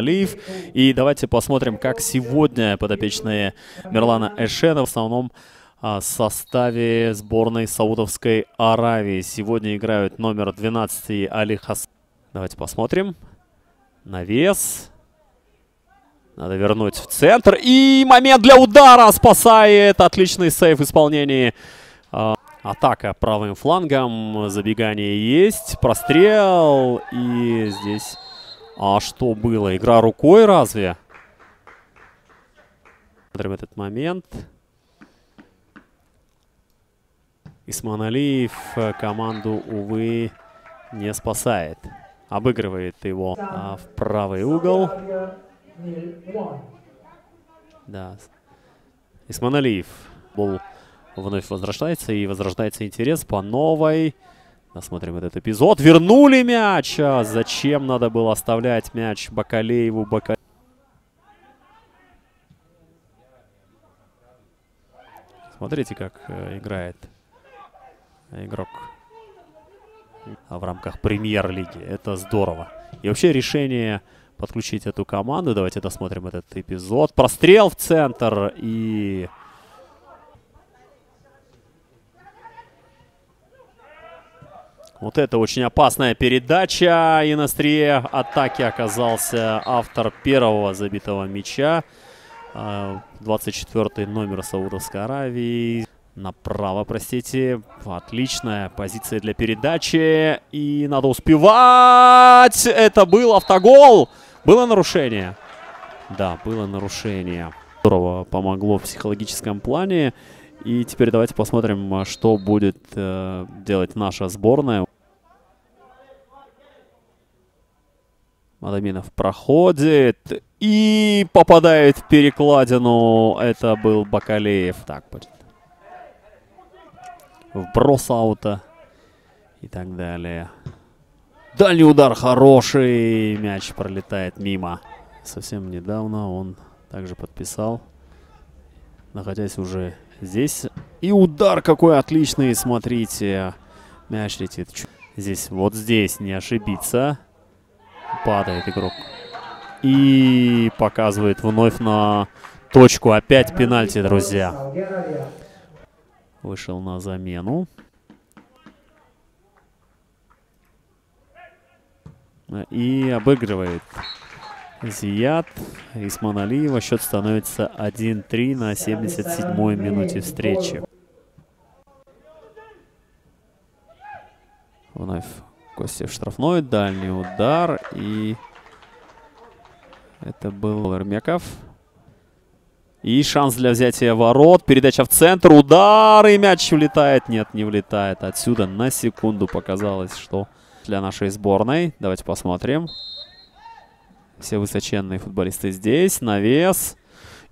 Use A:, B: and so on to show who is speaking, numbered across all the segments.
A: Исманалиев. И давайте посмотрим, как сегодня подопечные Мерлана Эшена в основном а, составе сборной Саудовской Аравии. Сегодня играют номер 12 Али Хас. Давайте посмотрим. Навес. Надо вернуть в центр. И момент для удара спасает. Отличный сейф в исполнении. А, атака правым флангом. Забегание есть. Прострел. И здесь... А что было? Игра рукой разве? Смотрим этот момент. Исманалиев э, команду, увы, не спасает. Обыгрывает его а, в правый угол. Да. Исманалиев был вновь возрождается. И возрождается интерес по новой. Посмотрим этот эпизод. Вернули мяч! А зачем надо было оставлять мяч Бакалееву? Бака... Смотрите, как э, играет игрок в рамках премьер-лиги. Это здорово. И вообще решение подключить эту команду. Давайте досмотрим этот эпизод. Прострел в центр и... Вот это очень опасная передача. И на острие атаки оказался автор первого забитого мяча. 24 а, номер Саудовской Аравии. Направо, простите. Отличная позиция для передачи. И надо успевать. Это был автогол. Было нарушение. Да, было нарушение. Здорово помогло в психологическом плане. И теперь давайте посмотрим, что будет э, делать наша сборная. Мадаминов проходит и попадает в перекладину. Это был Бакалеев. Так, вброс аута и так далее. Дальний удар хороший. Мяч пролетает мимо. Совсем недавно он также подписал, находясь уже здесь. И удар какой отличный, смотрите. Мяч летит. Здесь, вот здесь, не ошибиться. Падает игрок. И показывает вновь на точку. Опять пенальти, друзья. Вышел на замену. И обыгрывает Зият Исман Алиева. Счет становится 1-3 на 77-й минуте встречи. Вновь Костя в штрафной. Дальний удар. И это был Эрмеков. И шанс для взятия ворот. Передача в центр. Удар. И мяч влетает. Нет, не влетает. Отсюда на секунду показалось, что для нашей сборной. Давайте посмотрим. Все высоченные футболисты здесь. Навес.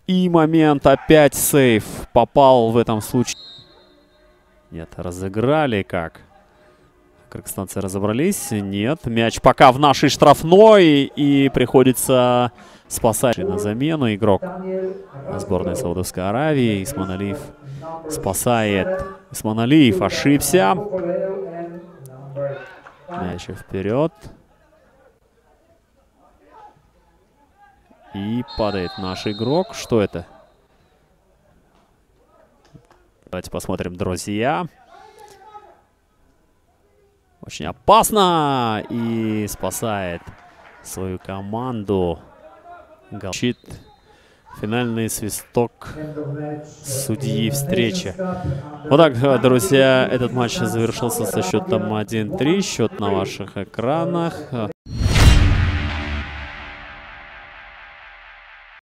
A: И момент. Опять сейф. Попал в этом случае. Нет, разыграли как? Кыргызстанцы разобрались. Нет. Мяч пока в нашей штрафной. И приходится спасать на замену игрок сборной Саудовской Аравии. Исманалиев спасает. Исманалиев ошибся. Мяч вперед. И падает наш игрок. Что это? Давайте посмотрим, друзья. Очень опасно. И спасает свою команду. Галчит финальный свисток судьи встречи. Вот так, друзья, этот матч завершился со счетом 1-3. Счет на ваших экранах.